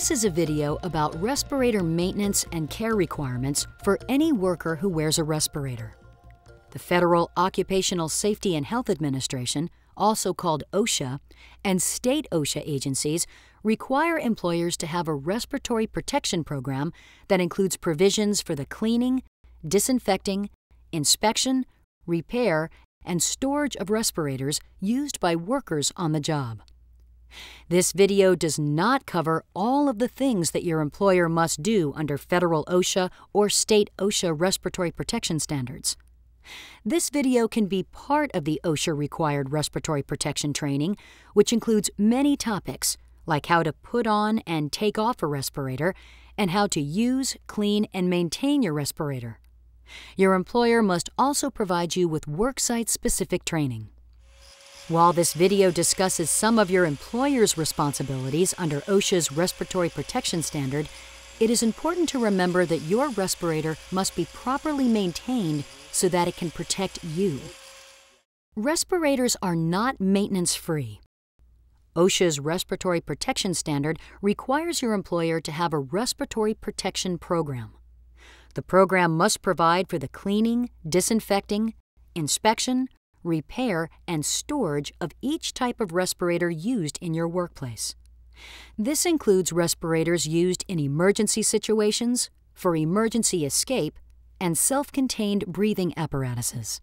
This is a video about respirator maintenance and care requirements for any worker who wears a respirator. The Federal Occupational Safety and Health Administration, also called OSHA, and state OSHA agencies require employers to have a respiratory protection program that includes provisions for the cleaning, disinfecting, inspection, repair, and storage of respirators used by workers on the job. This video does not cover all of the things that your employer must do under federal OSHA or state OSHA respiratory protection standards. This video can be part of the OSHA required respiratory protection training, which includes many topics like how to put on and take off a respirator and how to use, clean, and maintain your respirator. Your employer must also provide you with worksite specific training. While this video discusses some of your employer's responsibilities under OSHA's respiratory protection standard, it is important to remember that your respirator must be properly maintained so that it can protect you. Respirators are not maintenance free. OSHA's respiratory protection standard requires your employer to have a respiratory protection program. The program must provide for the cleaning, disinfecting, inspection, repair, and storage of each type of respirator used in your workplace. This includes respirators used in emergency situations, for emergency escape, and self contained breathing apparatuses.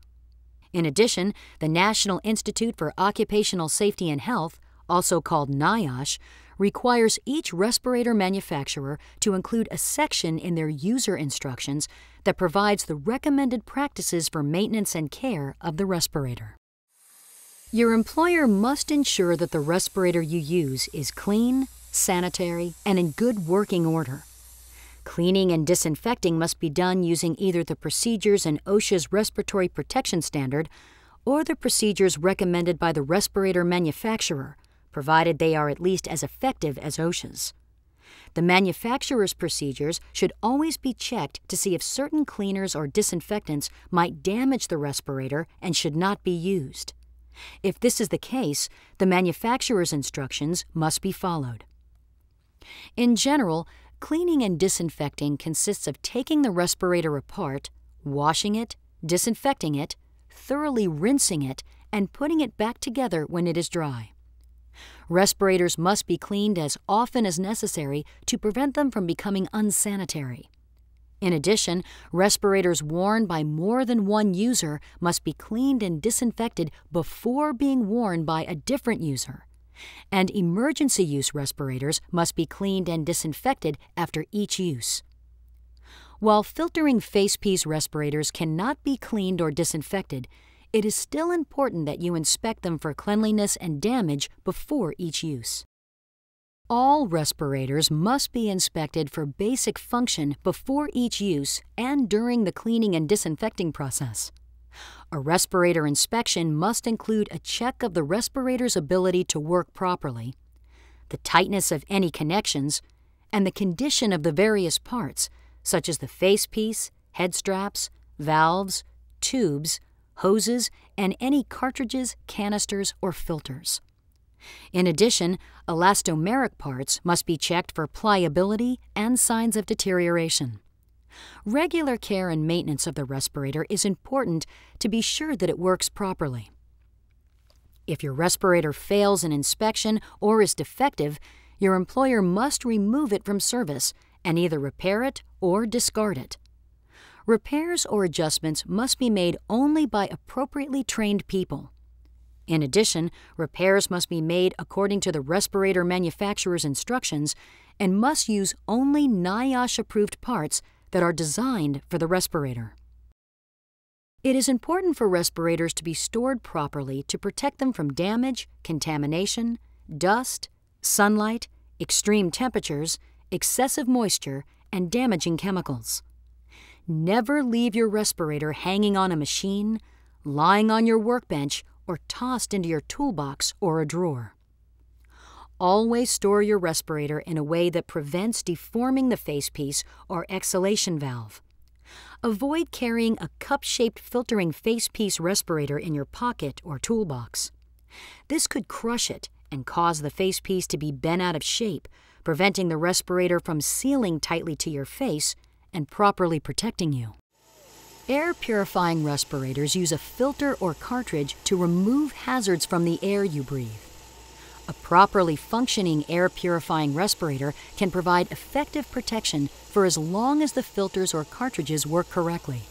In addition, the National Institute for Occupational Safety and Health, also called NIOSH, requires each respirator manufacturer to include a section in their user instructions that provides the recommended practices for maintenance and care of the respirator. Your employer must ensure that the respirator you use is clean, sanitary, and in good working order. Cleaning and disinfecting must be done using either the procedures in OSHA's respiratory protection standard or the procedures recommended by the respirator manufacturer provided they are at least as effective as OSHA's. The manufacturer's procedures should always be checked to see if certain cleaners or disinfectants might damage the respirator and should not be used. If this is the case, the manufacturer's instructions must be followed. In general, cleaning and disinfecting consists of taking the respirator apart, washing it, disinfecting it, thoroughly rinsing it, and putting it back together when it is dry. Respirators must be cleaned as often as necessary to prevent them from becoming unsanitary. In addition, respirators worn by more than one user must be cleaned and disinfected before being worn by a different user. And emergency use respirators must be cleaned and disinfected after each use. While filtering facepiece respirators cannot be cleaned or disinfected, it is still important that you inspect them for cleanliness and damage before each use. All respirators must be inspected for basic function before each use and during the cleaning and disinfecting process. A respirator inspection must include a check of the respirator's ability to work properly, the tightness of any connections, and the condition of the various parts, such as the facepiece, head straps, valves, tubes, hoses, and any cartridges, canisters, or filters. In addition, elastomeric parts must be checked for pliability and signs of deterioration. Regular care and maintenance of the respirator is important to be sure that it works properly. If your respirator fails an inspection or is defective, your employer must remove it from service and either repair it or discard it. Repairs or adjustments must be made only by appropriately trained people. In addition, repairs must be made according to the respirator manufacturer's instructions and must use only NIOSH approved parts that are designed for the respirator. It is important for respirators to be stored properly to protect them from damage, contamination, dust, sunlight, extreme temperatures, excessive moisture, and damaging chemicals. Never leave your respirator hanging on a machine, lying on your workbench, or tossed into your toolbox or a drawer. Always store your respirator in a way that prevents deforming the facepiece or exhalation valve. Avoid carrying a cup shaped filtering facepiece respirator in your pocket or toolbox. This could crush it and cause the facepiece to be bent out of shape, preventing the respirator from sealing tightly to your face and properly protecting you. Air purifying respirators use a filter or cartridge to remove hazards from the air you breathe. A properly functioning air purifying respirator can provide effective protection for as long as the filters or cartridges work correctly.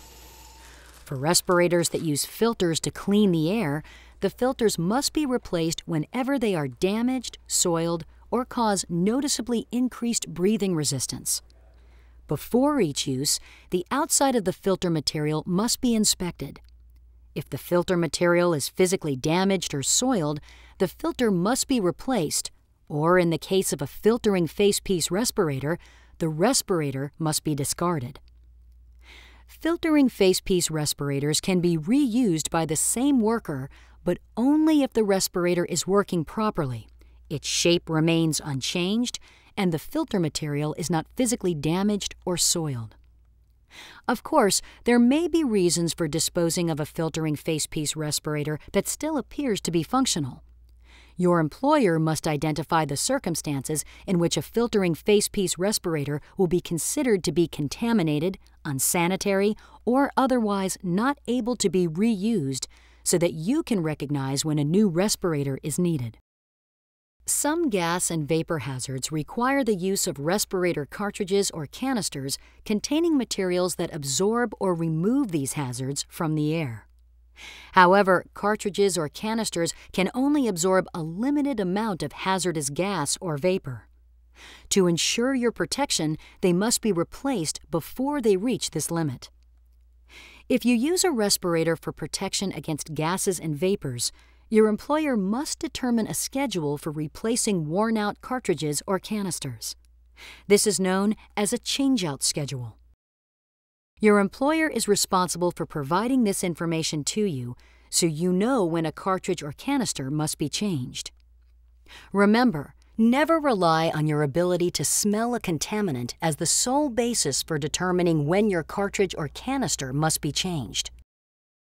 For respirators that use filters to clean the air, the filters must be replaced whenever they are damaged, soiled, or cause noticeably increased breathing resistance. Before each use, the outside of the filter material must be inspected. If the filter material is physically damaged or soiled, the filter must be replaced, or in the case of a filtering facepiece respirator, the respirator must be discarded. Filtering facepiece respirators can be reused by the same worker, but only if the respirator is working properly, its shape remains unchanged, and the filter material is not physically damaged or soiled. Of course, there may be reasons for disposing of a filtering facepiece respirator that still appears to be functional. Your employer must identify the circumstances in which a filtering facepiece respirator will be considered to be contaminated, unsanitary, or otherwise not able to be reused so that you can recognize when a new respirator is needed. Some gas and vapor hazards require the use of respirator cartridges or canisters containing materials that absorb or remove these hazards from the air. However, cartridges or canisters can only absorb a limited amount of hazardous gas or vapor. To ensure your protection, they must be replaced before they reach this limit. If you use a respirator for protection against gases and vapors, your employer must determine a schedule for replacing worn out cartridges or canisters. This is known as a changeout schedule. Your employer is responsible for providing this information to you so you know when a cartridge or canister must be changed. Remember, never rely on your ability to smell a contaminant as the sole basis for determining when your cartridge or canister must be changed.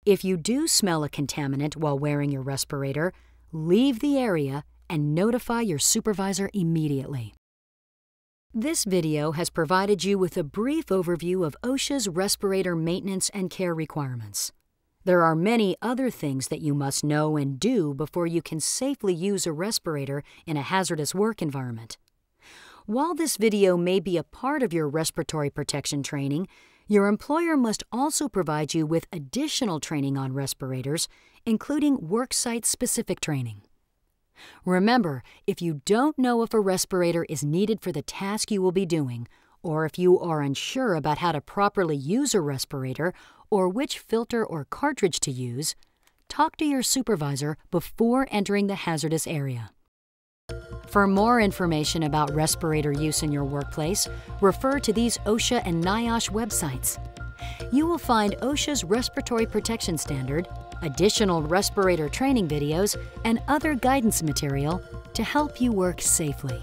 If you do smell a contaminant while wearing your respirator, leave the area and notify your supervisor immediately. This video has provided you with a brief overview of OSHA's respirator maintenance and care requirements. There are many other things that you must know and do before you can safely use a respirator in a hazardous work environment. While this video may be a part of your respiratory protection training, your employer must also provide you with additional training on respirators, including worksite specific training. Remember, if you don't know if a respirator is needed for the task you will be doing, or if you are unsure about how to properly use a respirator or which filter or cartridge to use, talk to your supervisor before entering the hazardous area. For more information about respirator use in your workplace, refer to these OSHA and NIOSH websites. You will find OSHA's Respiratory Protection Standard, additional respirator training videos, and other guidance material to help you work safely.